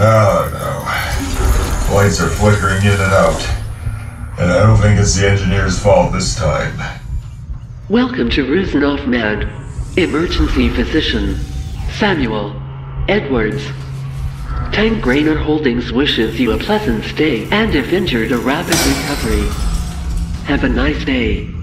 Oh, lights are flickering in and out. And I don't think it's the engineer's fault this time. Welcome to Rusanov Med. Emergency physician. Samuel. Edwards. Tank Grainer Holdings wishes you a pleasant stay and if injured a rapid recovery. Have a nice day.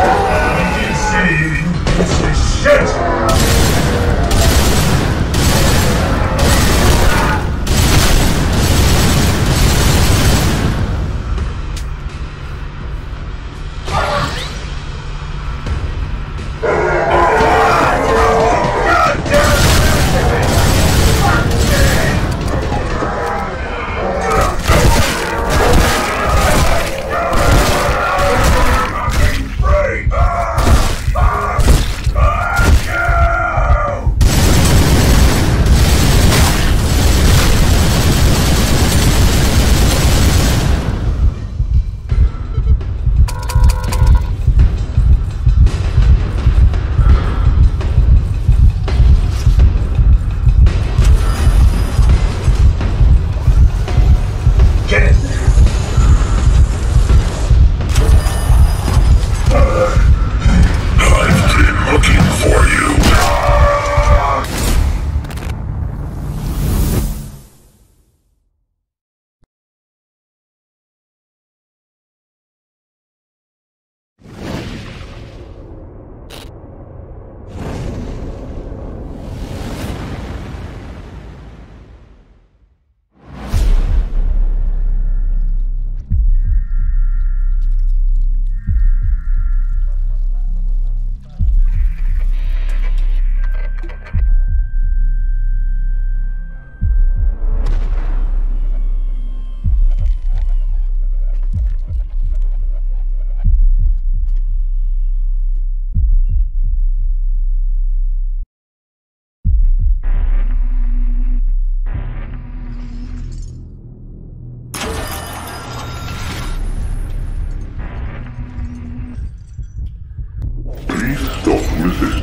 Insane piece of shit!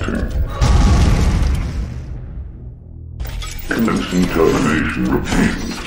Resisting. Commencing termination routine.